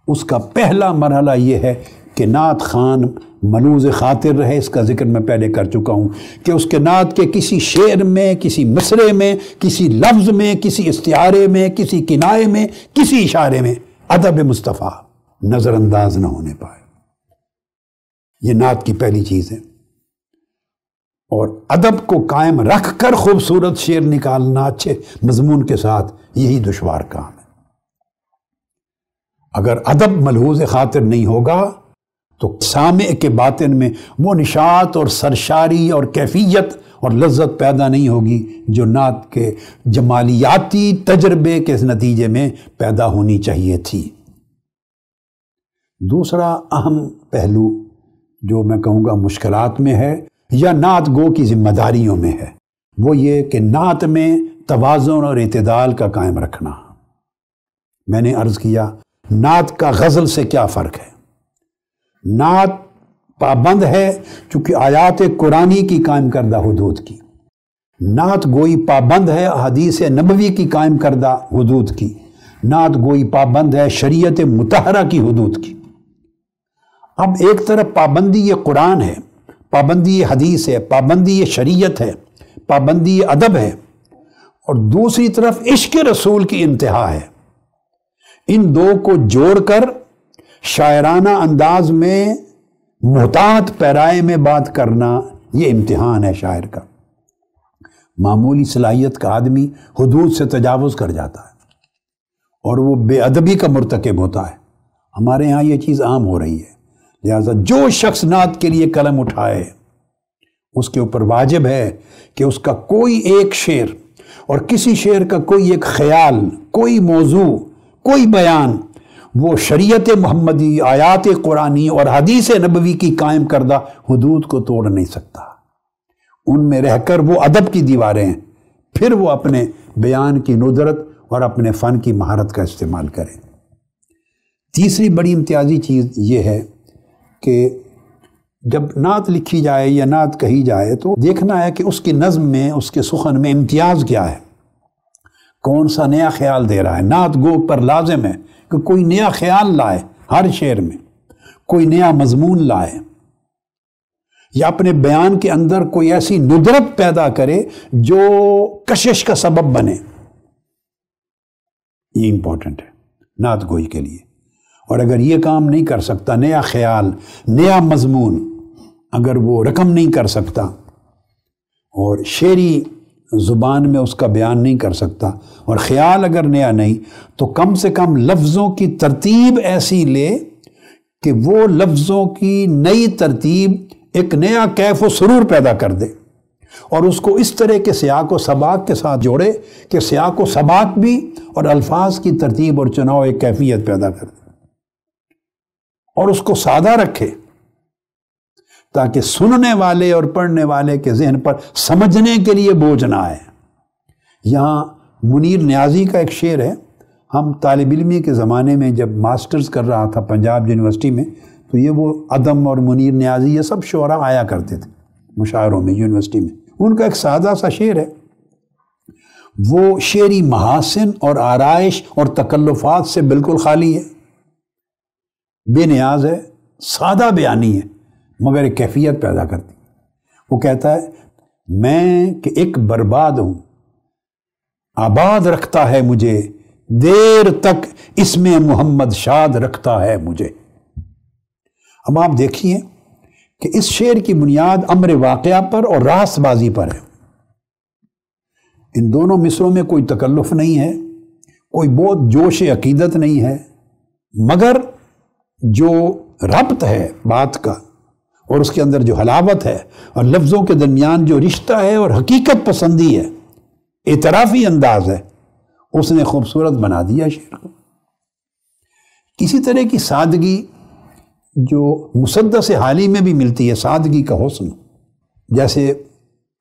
उसका पहला मरहला ये है कि नात खान मलूज ख़ातिर रहे, इसका ज़िक्र मैं पहले कर चुका हूँ कि उसके नात के किसी शेर में, किसी मिसरे में, किसी लफ्ज़ में, किसी इस्तारे में, किसी किनारे में, किसी इशारे में अदब मुस्तफ़ा नज़रअंदाज ना होने पाए। ये नात की पहली चीज़ है। और अदब को कायम रख कर खूबसूरत शेर निकालना अच्छे मजमून के साथ यही दुशवार काम है। अगर अदब मलहूज खातिर नहीं होगा तो सामे के बातिन में वो निशात और सरशारी और कैफियत और लज्जत पैदा नहीं होगी जो नात के जमालियाती तजर्बे के नतीजे में पैदा होनी चाहिए थी। दूसरा अहम पहलू जो मैं कहूँगा मुश्किल में है या नात गो की जिम्मेदारियों में है, वो ये कि नात में तोज़ुन और अतदाल का कायम रखना। मैंने अर्ज़ किया, नात का गज़ल से क्या फ़र्क है? नात पाबंद है चूँकि आयात कुरानी की कायम करदा हदूद की। नात गोई पाबंद है हदीस नबवी की कायम करदा हदूद की। नात गोई पाबंद है, शरीयत मुतहरा की हदूद की। अब एक तरफ़ पाबंदी ये कुरान है, पाबंदी ये हदीस है, पाबंदी ये शरीयत है, पाबंदी ये अदब है, और दूसरी तरफ़ इश्क रसूल की इंतहा है। इन दो को जोड़कर शायराना अंदाज में मोहतात पैराए में बात करना ये इम्तिहान है शायर का। मामूली सलाहियत का आदमी हदूद से तजावज़ कर जाता है और वो बेअदबी का मरतकब होता है। हमारे यहाँ ये चीज़ आम हो रही है। लिहाजा जो शख्स नात के लिए कलम उठाए, उसके ऊपर वाजिब है कि उसका कोई एक शेर और किसी शेर का कोई एक ख्याल, कोई मौजू, कोई बयान वो शरीयत मोहम्मदी, आयात कुरानी और हदीस नबवी की कायम करदा हदूद को तोड़ नहीं सकता। उनमें रहकर वो अदब की दीवारें हैं। फिर वो अपने बयान की नुदरत और अपने फ़न की महारत का इस्तेमाल करें। तीसरी बड़ी इम्तियाजी चीज़ ये है कि जब नात लिखी जाए या नात कही जाए तो देखना है कि उसकी नज़म में, उसके सुखन में इम्तियाज़ क्या है। कौन सा नया ख्याल दे रहा है? नात गो पर लाजिम है कि कोई नया ख्याल लाए हर शेर में, कोई नया मजमून लाए, या अपने बयान के अंदर कोई ऐसी नुदरत पैदा करे जो कशिश का सबब बने। ये इंपॉर्टेंट है, नात गोई के लिए। और अगर ये काम नहीं कर सकता, नया ख्याल, नया मजमून, अगर वो रकम नहीं कर सकता, और शेरी ज़ुबान में उसका बयान नहीं कर सकता। और ख़्याल अगर नया नहीं तो कम से कम लफ्ज़ों की तरतीब ऐसी ले कि वो लफ्ज़ों की नई तरतीब एक नया कैफ व सुरूर पैदा कर दे और उसको इस तरह के सियाक व सबाक के साथ जोड़े कि सियाक व सबाक भी और अल्फाज की तरतीब और चुनाव एक कैफियत पैदा कर दे। और उसको सादा रखे ताकि सुनने वाले और पढ़ने वाले के जहन पर समझने के लिए बोझ ना आए। यहाँ मुनीर न्याजी का एक शेर है। हम तालब इलमी के ज़माने में जब मास्टर्स कर रहा था पंजाब यूनिवर्सिटी में तो ये वो अदम और मुनीर न्याजी ये सब शरा आया करते थे मुशायरों में, यूनिवर्सिटी में। उनका एक सादा सा शेर है। वो शेरी महासिन और आरइश और तकल्लुफात से बिल्कुल खाली है। बेनियाज है, सादा बयानी है। मगर एक कैफियत पैदा करती। वो कहता है, मैं कि एक बर्बाद हूँ। आबाद रखता है मुझे। देर तक इसमें मोहम्मद शाद रखता है मुझे। अब आप देखिए कि इस शेर की बुनियाद अमर वाकया पर और रासबाजी पर है। इन दोनों मिसरों में कोई तकल्लुफ नहीं है, कोई बहुत जोश, अकीदत नहीं है, मगर जो रब्त है बात का और उसके अंदर जो हलावत है और लफ्ज़ों के दरमियान जो रिश्ता है और हकीकत पसंदी है, एतराफ़ी अंदाज है, उसने खूबसूरत बना दिया शेर को। इसी तरह की सादगी जो मुसदस हाली में भी मिलती है, सादगी का हौसन। जैसे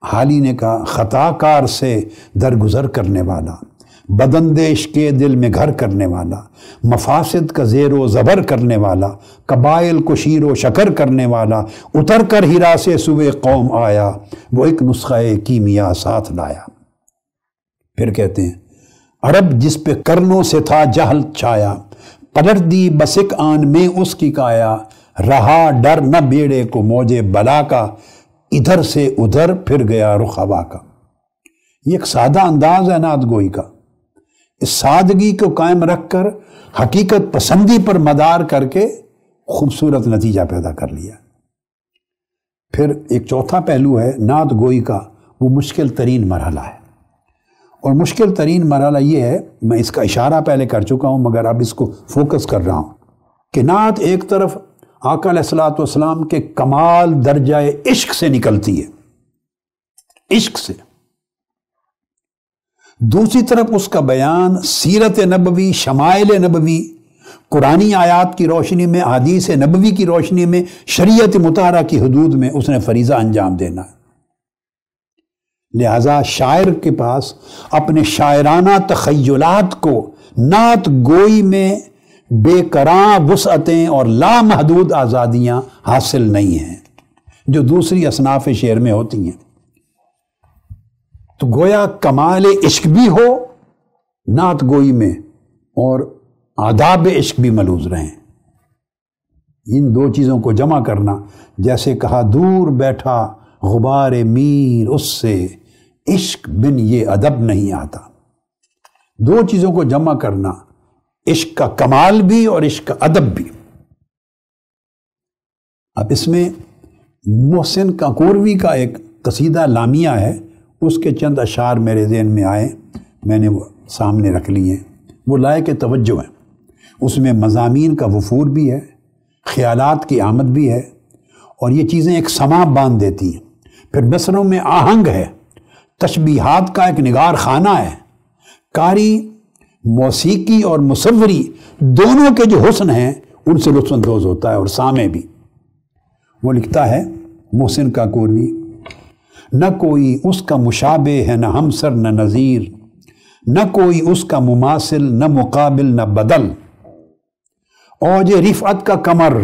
हाली ने कहा, ख़ताकार से दरगुजर करने वाला। बदन देश के दिल में घर करने वाला, मफासद का जेर व ज़बर करने वाला, कबाइल को शीर व शकर करने वाला, उतर कर हीरा से सुबह कौम आया, वो एक नुस्खा कीमिया साथ लाया। फिर कहते हैं, अरब जिस पे करनों से था जहल छाया, पलट दी बसिक आन में उसकी काया, रहा डर न बेड़े को मौजे बला का, इधर से उधर फिर गया रुख हवा का। ये एक सादा अंदाज है नाद गोई का। इस सादगी को कायम रखकर, हकीकत पसंदी पर मदार करके खूबसूरत नतीजा पैदा कर लिया। फिर एक चौथा पहलू है नात गोई का, वो मुश्किल तरीन मरहला है। और मुश्किल तरीन मरहला ये है, मैं इसका इशारा पहले कर चुका हूँ, मगर अब इसको फोकस कर रहा हूँ, कि नात एक तरफ़ आकल सलाम के कमाल दर्जा इश्क से निकलती है। इश्क से। दूसरी तरफ़ उसका बयान, सीरत नबवी, शमाइल नबवी, कुरानी आयात की रोशनी में आदीस नबवी की रोशनी में, शरीयत मुतारा की हदूद में उसने फरीज़ा अंजाम देना। है लिहाजा शायर के पास अपने शायराना तखयलात को नात गोई में बेकरां वसअतें और लामहदूद आज़ादियाँ हासिल नहीं हैं, जो दूसरी असनाफ शेर में होती हैं। तो गोया कमाल इश्क भी हो, नात गोई में और आदाब इश्क भी मलूज रहें। इन दो चीज़ों को जमा करना, जैसे कहा, दूर बैठा गुबार मीर, उससे इश्क बिन ये अदब नहीं आता। दो चीज़ों को जमा करना, इश्क का कमाल भी और इश्क का अदब भी। अब इसमें मोहसिन काकोरवी का एक कसीदा लामिया है उसके चंद अशार मेरे जहन में आए, मैंने वो सामने रख लिए। वो लाए के तवज्जो हैं। उसमें मजामी का वफूर भी है, ख्यालात की आमद भी है, और ये चीज़ें एक समा बाँध देती हैं। फिर मिसरों में आहंग है, तशबीहात का एक निगार खाना है। कारी, मौसीकी और मुसवरी दोनों के जो हुसन हैं, उनसे लुत्फानंदोज होता है, और सामे भी। वो लिखता है, मोहसिन का कोरवी न कोई उसका मुशाबे है न हमसर न नज़ीर, न कोई उसका मुमासिल न मुकाबिल न बदल। औज रिफ़त का कमर,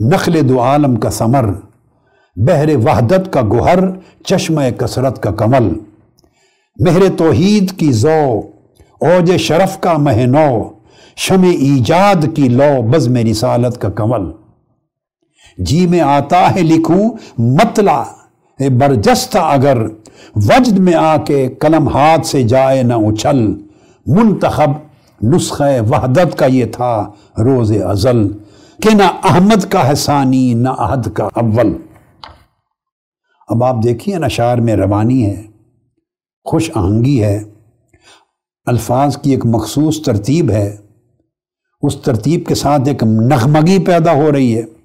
नखल दो आलम का समर, बहर वहदत का गुहर, चश्म कसरत का कमल। मेहर तोहीद की जो औज शरफ का महनो शम ईजाद की लो बज़म रिसालत का कमल। जी में आता है लिखूं मतला बरजस्त अगर वजद में आके कलम हाथ से जाए ना उछल, मुंतखब नुस्ख वहदत का ये था रोज अजल, कि ना अहमद का हसानी ना अहद का अव्वल। अब आप देखिए नशार में रवानी है, खुश आहंगी है, अल्फाज की एक मखसूस तरतीब है, उस तरतीब के साथ एक नगमगी पैदा हो रही है।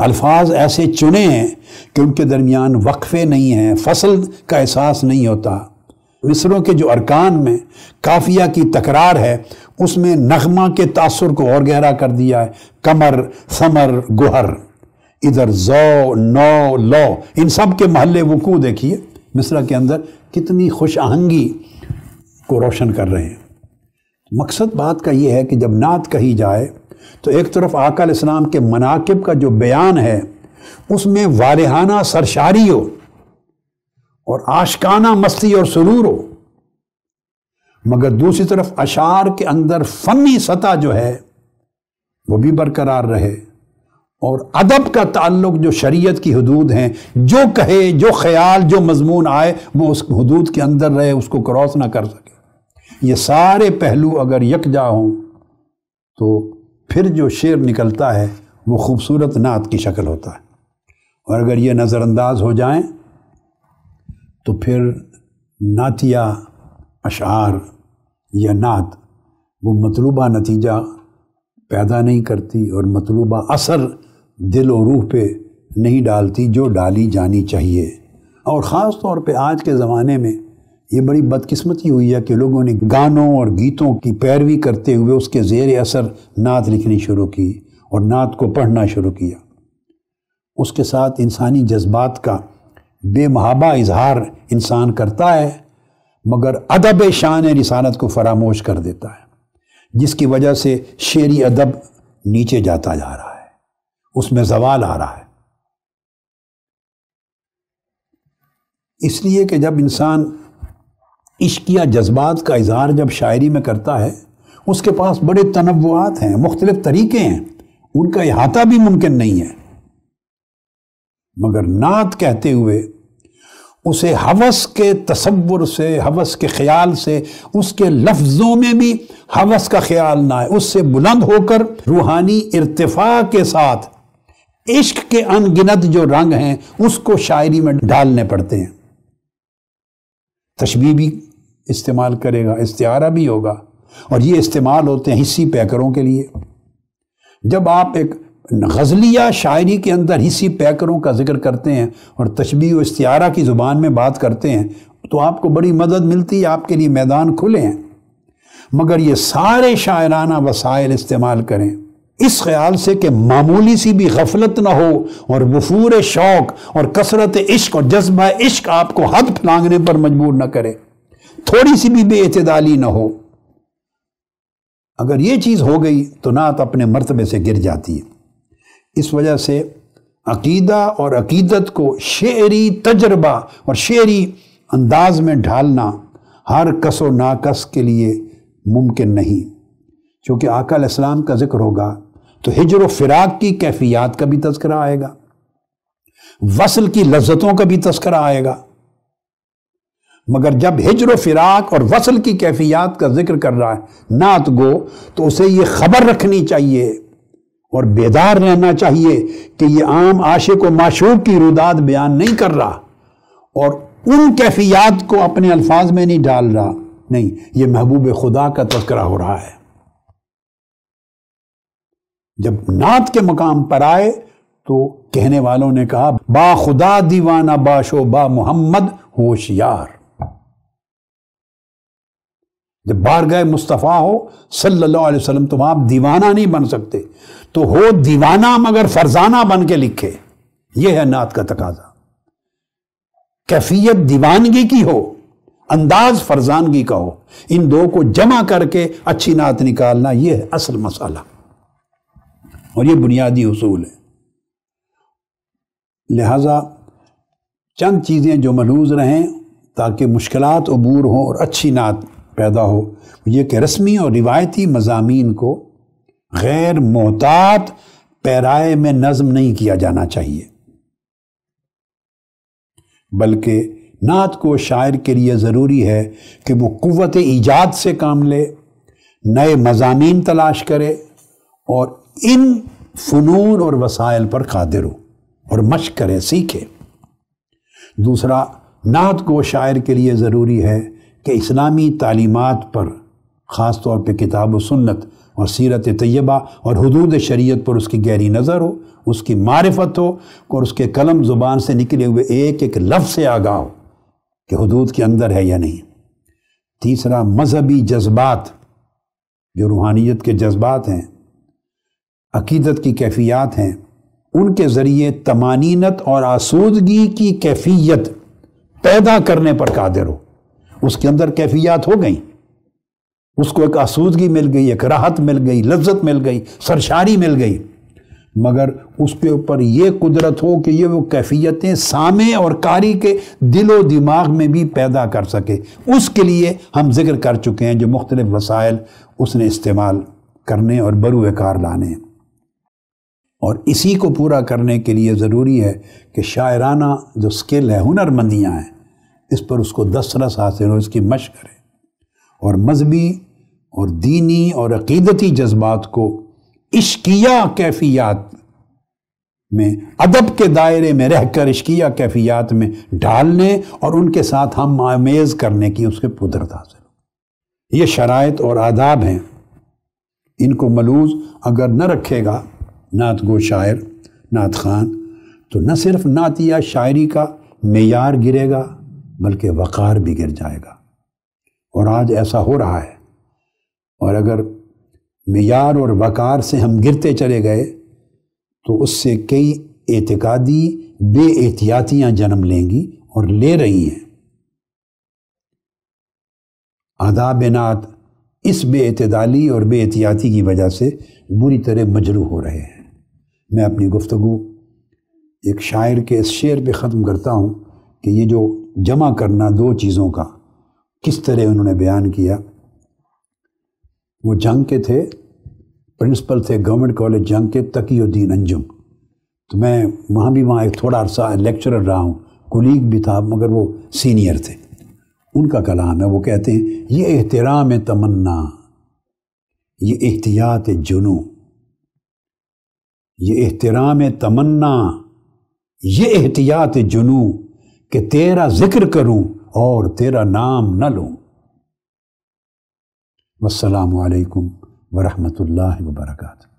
अल्फाज ऐसे चुने हैं कि उनके दरमियान वक्फे नहीं हैं, फ़सल का एहसास नहीं होता। मिसरों के जो अरकान में काफिया की तकरार है, उसमें नगमा के तासुर को और गहरा कर दिया है। कमर, समर, गुहर, इधर जो, नौ, लो, इन सब के महल्ले वकू देखिए। मिसरा के अंदर कितनी खुश आहंगी को रोशन कर रहे हैं। मकसद बात का यह है कि जब नात कही जाए तो एक तरफ़ आकल इस्लाम के मनाकिब का जो बयान है, उसमें वारहाना सरशारी हो और आशकाना मस्ती और सुरूर हो। मगर दूसरी तरफ़ अशार के अंदर फनी सतह जो है, वो भी बरकरार रहे। और अदब का ताल्लुक जो शरीयत की हदूद हैं, जो कहे, जो ख्याल, जो मजमून आए, वो उस हदूद के अंदर रहे, उसको क्रॉस ना कर सके। ये सारे पहलू अगर यकजा हों तो फिर जो शेर निकलता है, वो खूबसूरत नात की शक्ल होता है। और अगर ये नज़रअंदाज हो जाएँ तो फिर नातिया अशार या नात, वो मतलूबा नतीजा पैदा नहीं करती और मतलूबा असर दिल और रूह पे नहीं डालती, जो डाली जानी चाहिए। और ख़ास तौर पे आज के ज़माने में ये बड़ी बदकिस्मती हुई है कि लोगों ने गानों और गीतों की पैरवी करते हुए उसके जेर असर नात लिखनी शुरू की और नात को पढ़ना शुरू किया। उसके साथ इंसानी जज्बात का बेमहाबा इजहार इंसान करता है, मगर अदब शान रिसानत को फरामोश कर देता है, जिसकी वजह से शेरी अदब नीचे जाता जा रहा है, उसमें जवाल आ रहा है। इसलिए कि जब इंसान इश्किया जज्बात का इजहार जब शायरी में करता है, उसके पास बड़े तनवात हैं, मुख्तलिफ़ तरीके हैं। उनका अहाता भी मुमकिन नहीं है। मगर नात कहते हुए, उसे हवस के तस्वुर से, हवस के ख्याल से, उसके लफ्ज़ों में भी हवस का ख्याल ना है उससे बुलंद होकर रूहानी इरतफा के साथ इश्क के अनगिनत जो रंग हैं, उसको शायरी में डालने पड़ते हैं। तशबी भी इस्तेमाल करेगा इस्तारा भी होगा। और ये इस्तेमाल होते हैं हिस्सी पैकरों के लिए। जब आप एक गज़लिया शायरी के अंदर हिस्सी पैकरों का ज़िक्र करते हैं और तशबी व इस्तारा की ज़ुबान में बात करते हैं तो आपको बड़ी मदद मिलती है, आपके लिए मैदान खुले हैं। मगर ये सारे शायराना वसाइल इस्तेमाल करें। इस ख्याल से कि मामूली सी भी गफलत ना हो और वफूर शौक और कसरत इश्क और जज्बा इश्क आपको हद फलांगने पर मजबूर न करे। थोड़ी सी भी बेतदाली ना हो। अगर ये चीज़ हो गई तो नात अपने मरतबे से गिर जाती है। इस वजह से अकीदा और अकीदत को शेरी तजर्बा और शेरी अंदाज में ढालना हर कस व नाकस के लिए मुमकिन नहीं। क्योंकि आकल इस्लाम का ज़िक्र होगा तो हिजर फिराक की कैफियत का भी तस्करा आएगा, वसल की लज्जतों का भी तस्करा आएगा। मगर जब हिजर फिराक और वसल की कैफियत का ज़िक्र कर रहा है, नात गो तो उसे ये खबर रखनी चाहिए और बेदार रहना चाहिए कि ये आम आशिक व माशूक की रुदाद बयान नहीं कर रहा और उन कैफियत को अपने अल्फाज में नहीं डाल रहा। नहीं, ये महबूब खुदा का तस्करा हो रहा है। जब नात के मकाम पर आए तो कहने वालों ने कहा, बा खुदा दीवाना बाशो बा मोहम्मद होशियार। जब बार गए, मुस्तफ़ा हो, सल्लल्लाहु अलैहि वसल्लम तो आप दीवाना नहीं बन सकते। तो हो दीवाना मगर फरजाना बन के लिखे। यह है नात का तकाजा। कैफियत दीवानगी की हो, अंदाज फरजानगी का हो, इन दो को जमा करके अच्छी नात निकालना यह है असल मसाला। और ये बुनियादी उसूल है। लिहाजा चंद चीज़ें जो मलूज रहें, ताकि मुश्किल अबूर हों और अच्छी नात पैदा हो। ये कि रस्मी और रिवायती मजामी को गैर मोहतात पैराए में नज़म नहीं किया जाना चाहिए। बल्कि नात को शायर के लिए ज़रूरी है कि वो क़वत ईजाद से काम ले, नए मजामी तलाश करे और इन फ़नून और वसाइल पर कादिर हो और मशक करे, सीखे। दूसरा, नात को शायर के लिए ज़रूरी है कि इस्लामी तालीमत पर ख़ास तौर पर किताब सुन्नत और सीरत तय्यबा और हदूद शरीयत पर उसकी गहरी नज़र हो, उसकी मारिफत हो और उसके कलम ज़ुबान से निकले हुए एक एक लफ्ज़ से आगाह हो कि हदूद के अंदर है या नहीं। तीसरा, मजहबी जज्बात, जो रूहानियत के जज्बात हैं, अकीदत की कैफियत हैं, उनके ज़रिए तमानीनत और आसूदगी की कैफियत पैदा करने पर कादिर हो। उसके अंदर कैफियात हो गई। उसको एक आसूदगी मिल गई, एक राहत मिल गई, लज्जत मिल गई, सरशारी मिल गई। मगर उसके ऊपर ये कुदरत हो कि ये वो कैफियतें सामे और कारी के दिलो दिमाग में भी पैदा कर सके। उसके लिए हम ज़िक्र कर चुके हैं जो मुख्तलिफ़ वसाइल उसने इस्तेमाल करने और बरू कार लाने। और इसी को पूरा करने के लिए ज़रूरी है कि शायराना जो स्किल है, हुनरमंदियाँ हैं इस पर उसको दस रस हासिल हो, इसकी मश करें। और मजहबी और दीनी और अकीदती जज्बात को इश्किया कैफियात में, अदब के दायरे में रहकर इश्किया कैफियात में डालने और उनके साथ हम आमेज़ करने की उसके कुदरत हासिल हो। ये शरात और आदाब हैं। इनको मलूज अगर न रखेगा नात गो शायर, नात खान तो न सिर्फ़ नातिया शायरी का मैार गिरेगा बल्कि वक़ार भी गिर जाएगा। और आज ऐसा हो रहा है। और अगर मैार और वक़ार से हम गिरते चले गए तो उससे कई एतकादी बे एहतियातियाँ जन्म लेंगी और ले रही हैं। आदाब नात इस बेतदाली और बेहतियाती की वजह से बुरी तरह मजरू हो रहे हैं। मैं अपनी गुफ्तु एक शायर के इस शेर पे ख़त्म करता हूँ कि ये जो जमा करना दो चीज़ों का। किस तरह उन्होंने बयान किया? वो जंग के थे, प्रिंसिपल थे गवर्नमेंट कॉलेज जंग के तकीउद्दीन अंजुम। तो मैं वहाँ भी वहाँ एक थोड़ा अर्सा लेक्चरर रहा हूँ कुलीग भी था, मगर वो सीनियर थे। उनका कलाम है, वो कहते हैं, ये एहतराम तमन्ना, ये एहतियात जुनू ये एहतराम तमन्ना, ये एहतियात जुनू कि तेरा ज़िक्र करूँ और तेरा नाम न लूँ। वसलकम वरहमत वर्का